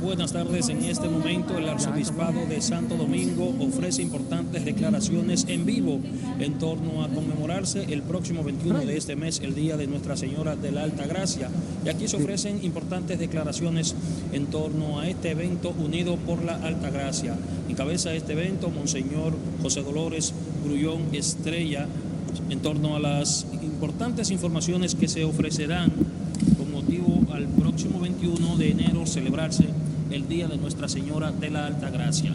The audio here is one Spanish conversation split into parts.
Buenas tardes. En este momento el Arzobispado de Santo Domingo ofrece importantes declaraciones en vivo en torno a conmemorarse el próximo 21 de este mes, el Día de Nuestra Señora de la Alta Gracia. Y aquí se ofrecen importantes declaraciones en torno a este evento unido por la Alta Gracia. Encabeza este evento Monseñor José Dolores Grullón Estrella en torno a las importantes informaciones que se ofrecerán al próximo 21 de enero celebrarse el Día de Nuestra Señora de la Alta Gracia.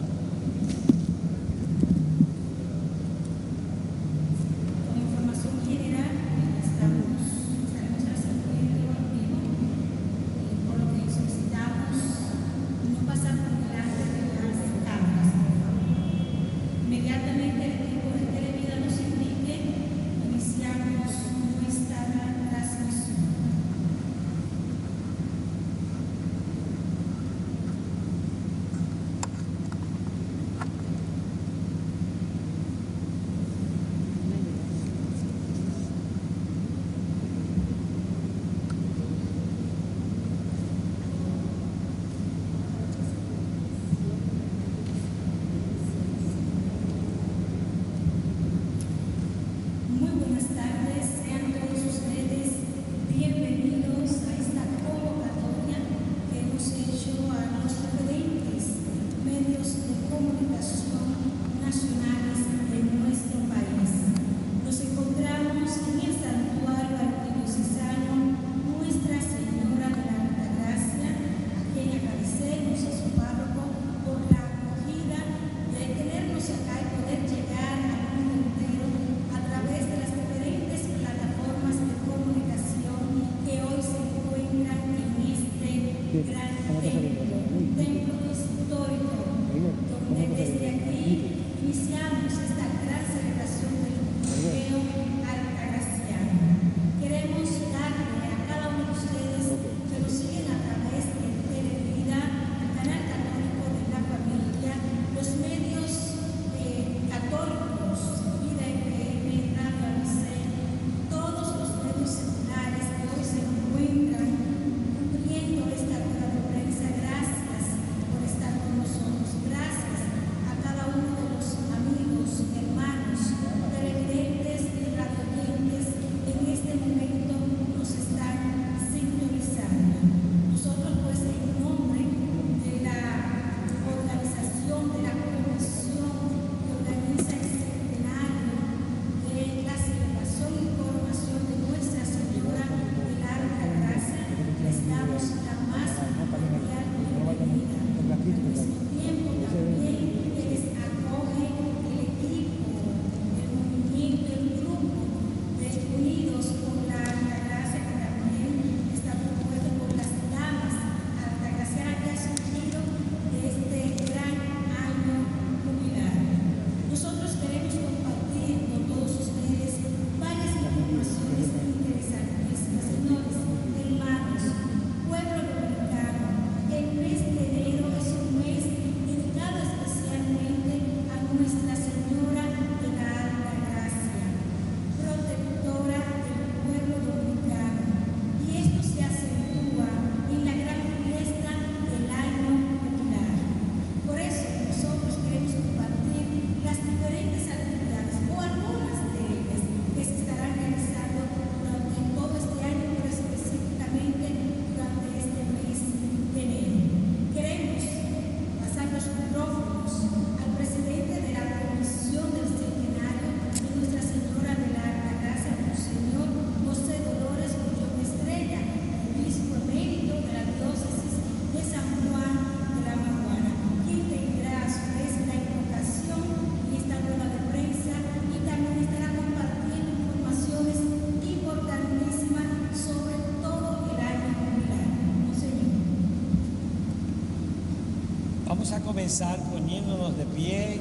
Comenzar poniéndonos de pie.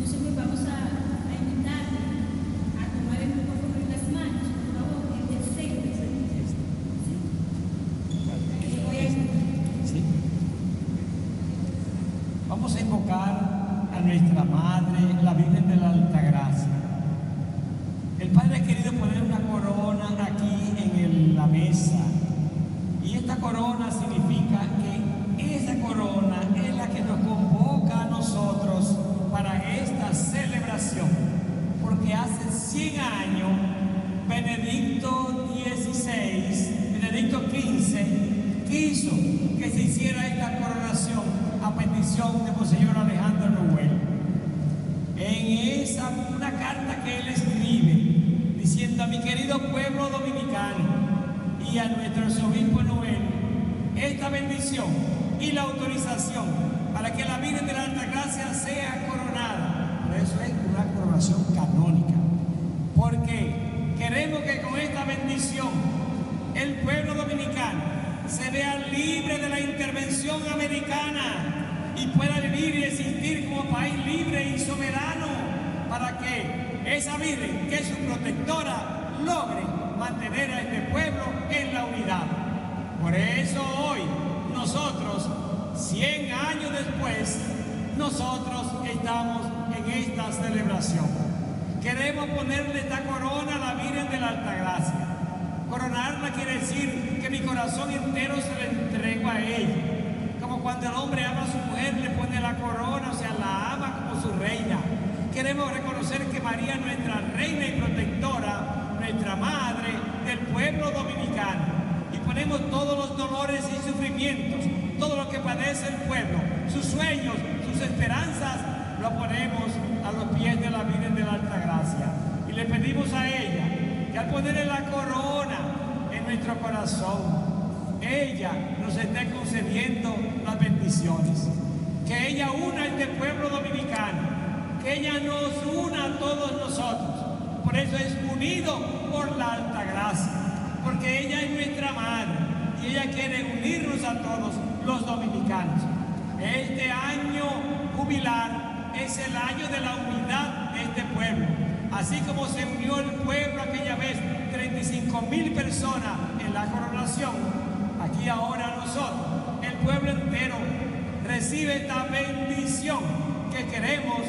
Nosotros vamos a, a invitarle a tomar el micrófono en las manos, por favor, en el centro. ¿Sí? Vamos a invocar a nuestra Madre, la Virgen de la Altagracia. El Padre ha querido poner una corona aquí en el- la mesa quiso que se hiciera esta coronación a petición de Monseñor Alejandro Noel. En esa, una carta que él escribe diciendo a mi querido pueblo dominicano y a nuestro arzobispo Noel, esta bendición y la autorización para que la Virgen de la Alta Gracia sea coronada. Por eso es una coronación canónica. Porque queremos que con esta bendición el pueblo dominicano se vea libre de la intervención americana y pueda vivir y existir como país libre y soberano para que esa Virgen, que es su protectora, logre mantener a este pueblo en la unidad. Por eso hoy nosotros, 100 años después, nosotros estamos en esta celebración. Queremos ponerle esta corona a la Virgen de la Altagracia. Coronarla quiere decir que mi corazón entero se le entrego a ella. Como cuando el hombre ama a su mujer, le pone la corona, o sea, la ama como su reina. Queremos reconocer que María es nuestra reina y protectora, nuestra madre del pueblo dominicano. Y ponemos todos los dolores y sufrimientos, todo lo que padece el pueblo, sus sueños, sus esperanzas, lo ponemos a los pies de la Virgen de la Alta Gracia. Y le pedimos a ella que al ponerle la corona en nuestro corazón, ella nos esté concediendo las bendiciones. Que ella una a este pueblo dominicano. Que ella nos una a todos nosotros. Por eso es unido por la alta gracia. Porque ella es nuestra madre. Y ella quiere unirnos a todos los dominicanos. Este año jubilar es el año de la unidad de este pueblo. Así como se unió el pueblo aquella vez, 35 mil personas en la coronación, aquí ahora nosotros, el pueblo entero, recibe esta bendición que queremos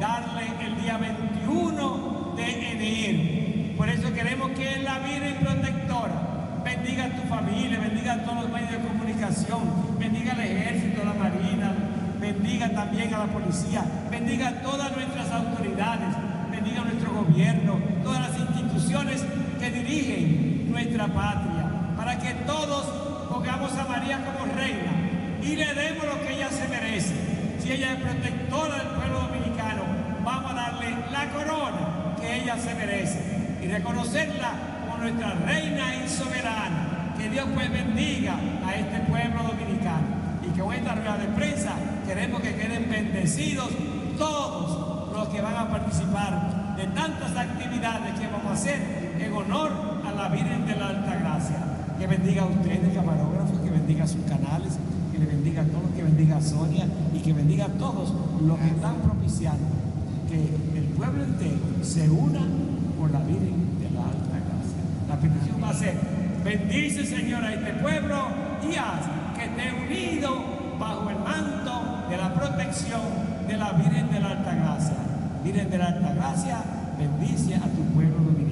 darle el día 21 de enero. Por eso queremos que la Virgen Protectora bendiga a tu familia, bendiga a todos los medios de comunicación, bendiga al ejército, a la marina, bendiga también a la policía, bendiga a todas nuestras autoridades, bendiga a gobierno, todas las instituciones que dirigen nuestra patria, para que todos pongamos a María como reina y le demos lo que ella se merece. Si ella es protectora del pueblo dominicano, vamos a darle la corona que ella se merece y reconocerla como nuestra reina y soberana. Que Dios pues bendiga a este pueblo dominicano y que con esta rueda de prensa queremos que queden bendecidos todos los que van a participar de tantas actividades que vamos a hacer en honor a la Virgen de la Alta Gracia. Que bendiga a ustedes, camarógrafos, que bendiga a sus canales, que le bendiga a todos, que bendiga a Sonia y que bendiga a todos los que están propiciando que el pueblo entero se una por la Virgen de la Alta Gracia. La petición va a ser, bendice Señor a este pueblo y haz que esté unido bajo el manto de la protección de la Virgen de la Alta Gracia. Virgen de la Alta Gracia, bendice a tu pueblo dominicano.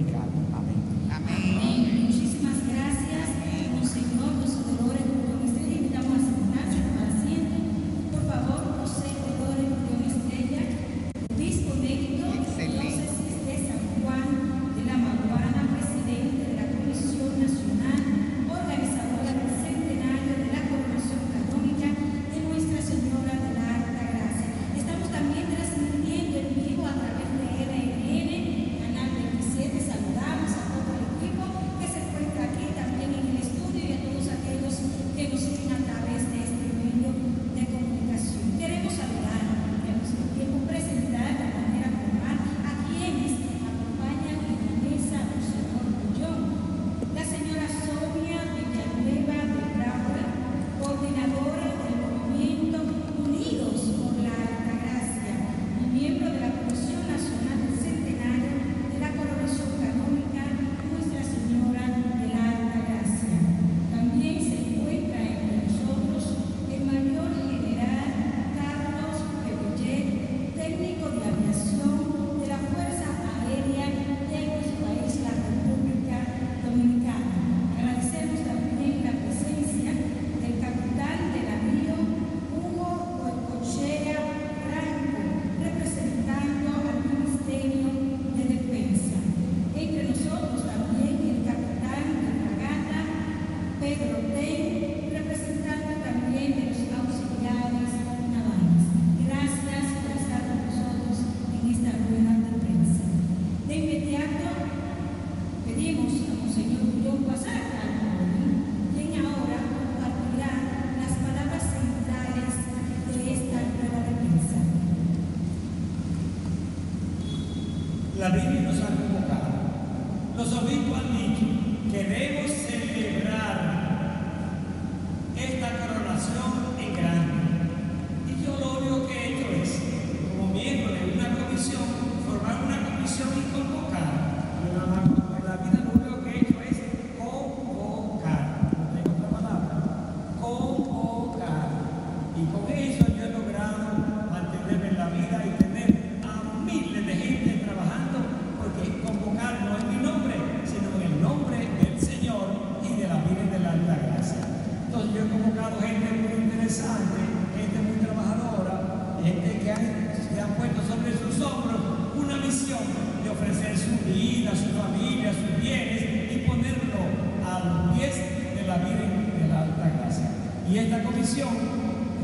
Y esta comisión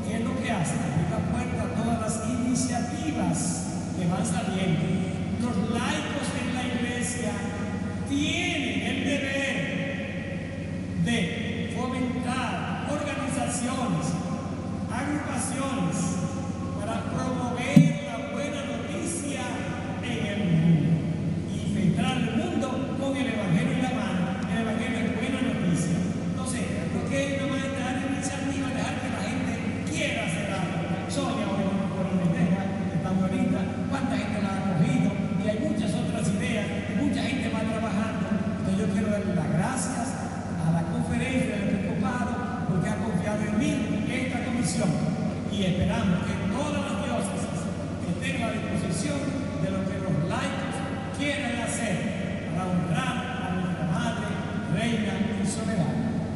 ¿qué es lo que hace, abrir la puerta a todas las iniciativas que van saliendo. Los laicos en la iglesia tienen el deber de fomentar organizaciones, agrupaciones,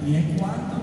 Y es cuanto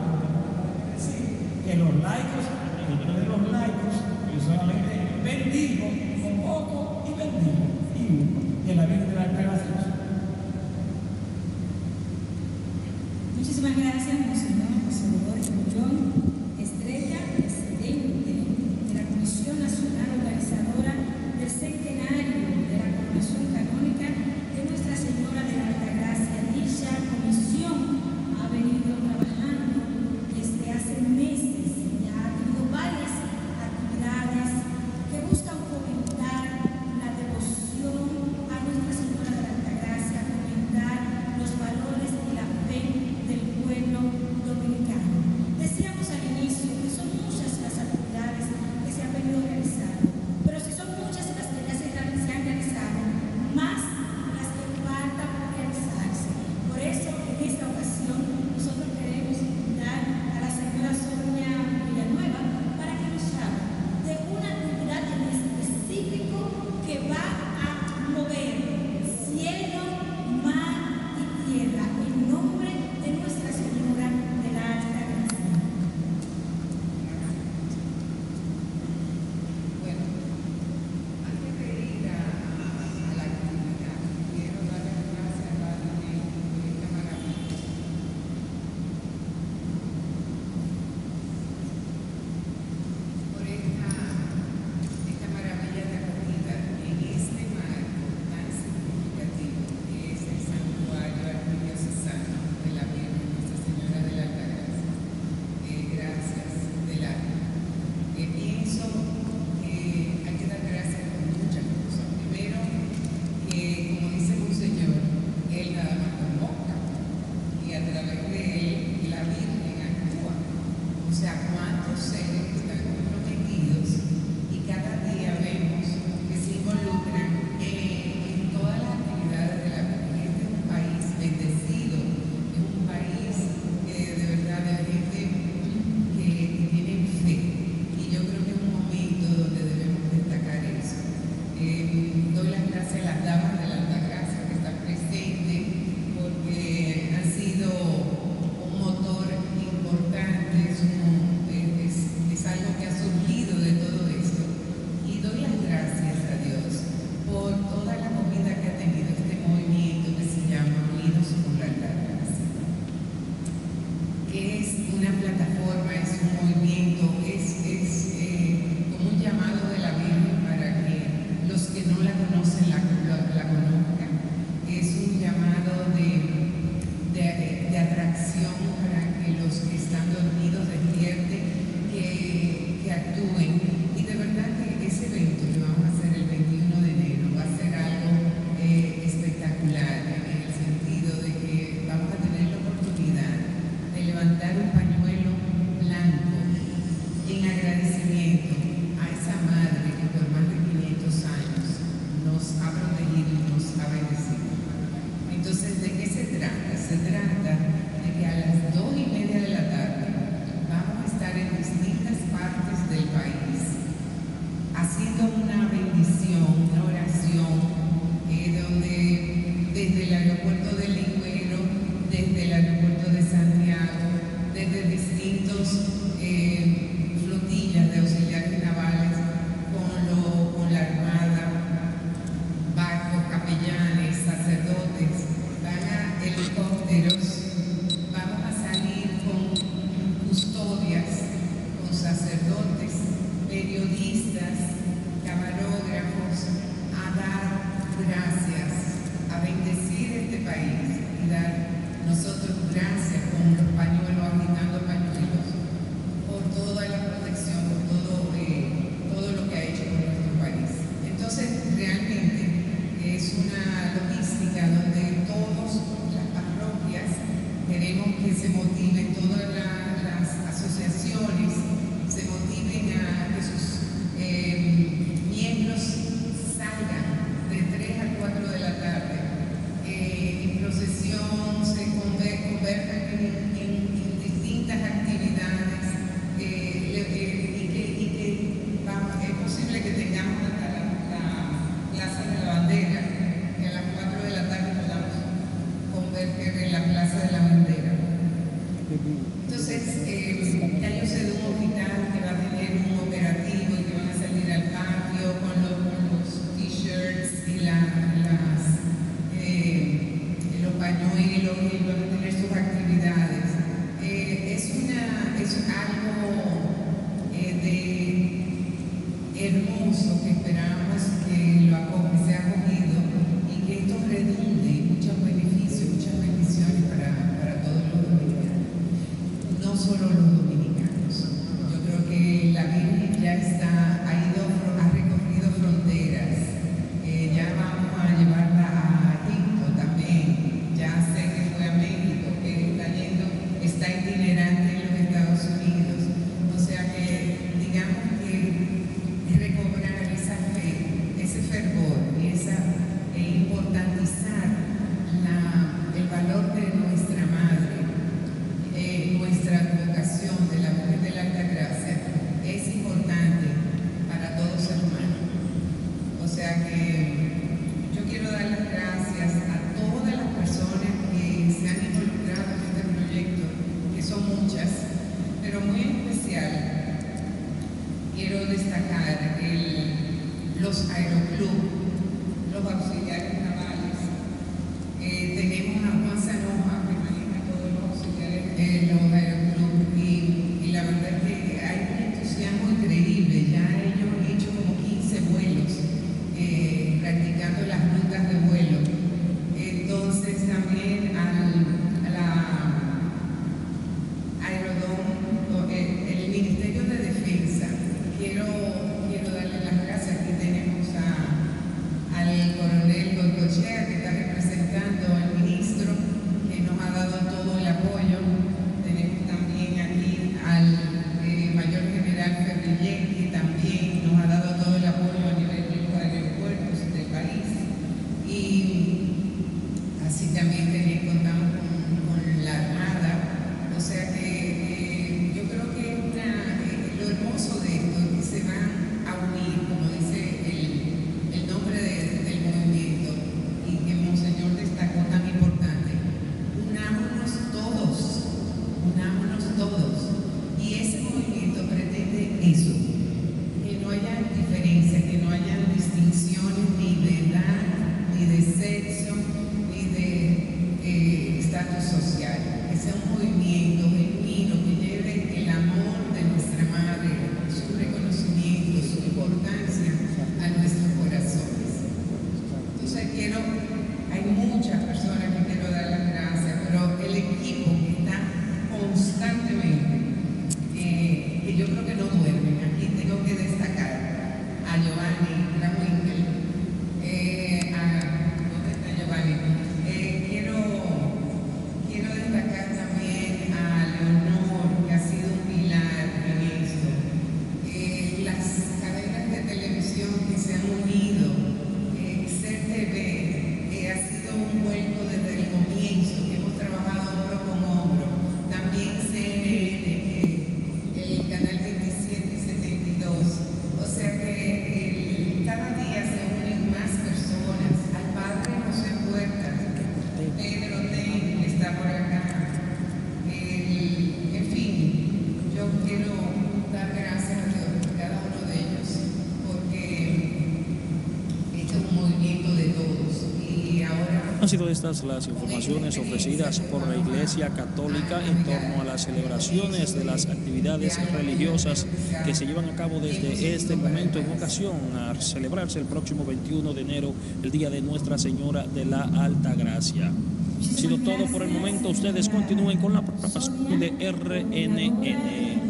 Han sido estas las informaciones ofrecidas por la Iglesia Católica en torno a las celebraciones de las actividades religiosas que se llevan a cabo desde este momento en ocasión a celebrarse el próximo 21 de enero, el Día de Nuestra Señora de la Alta Gracia. Ha sido todo por el momento. Ustedes continúen con la programación de RNN.